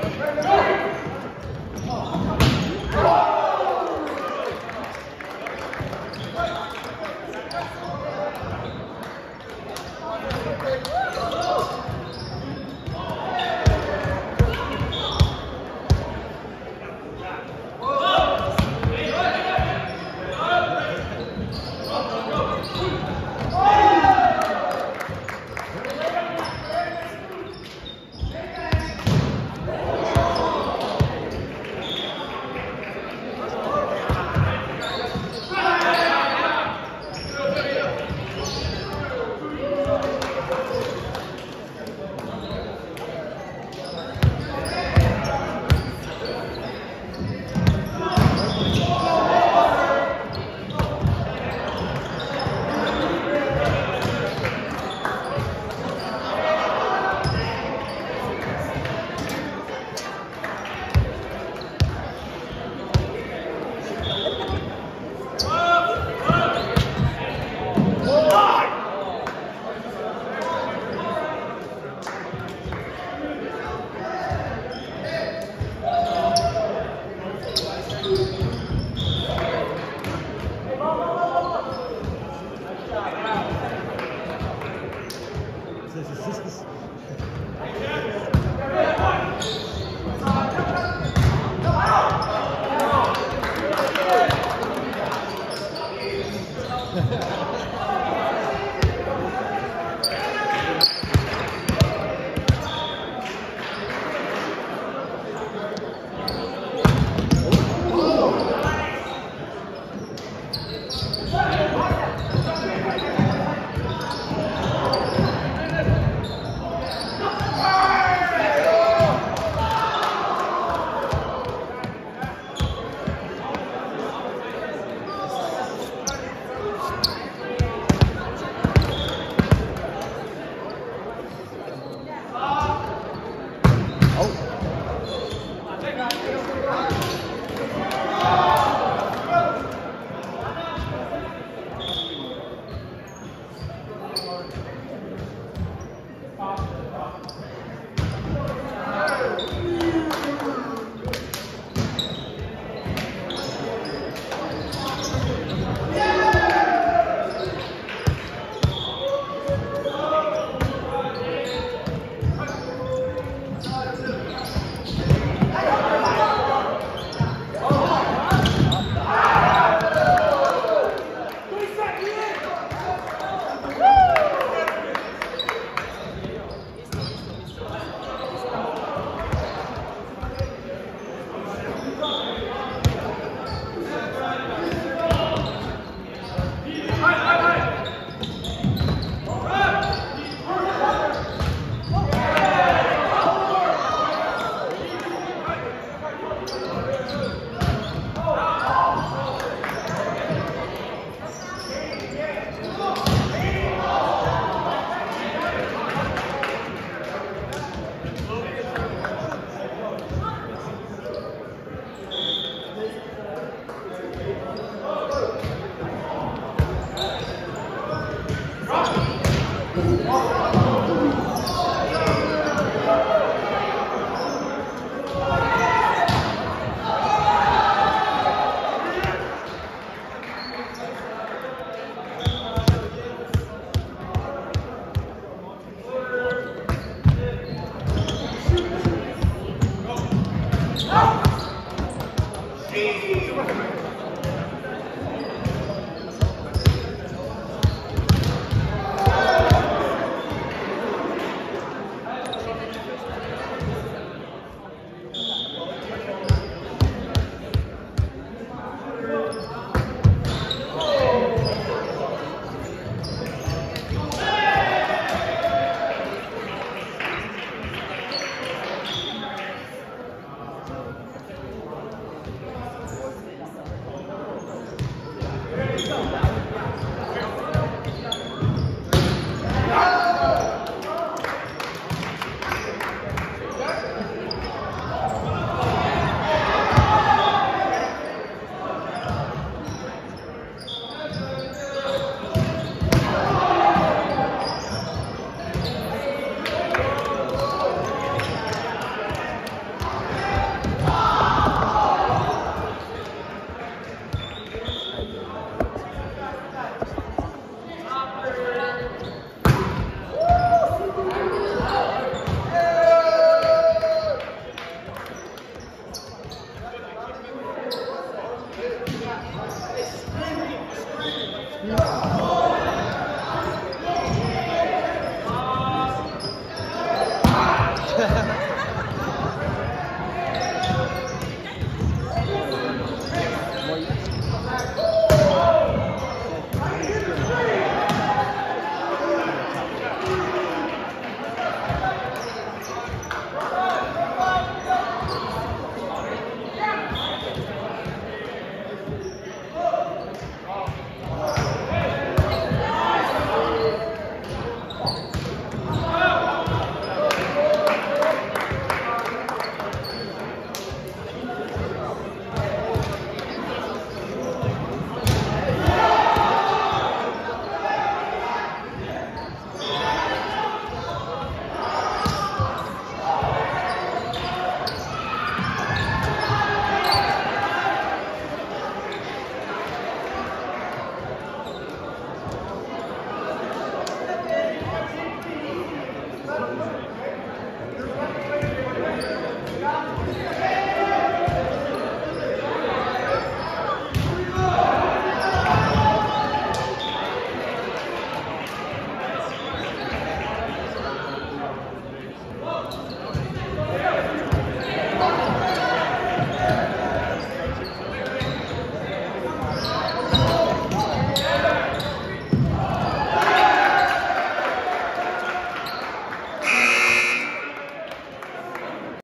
Go!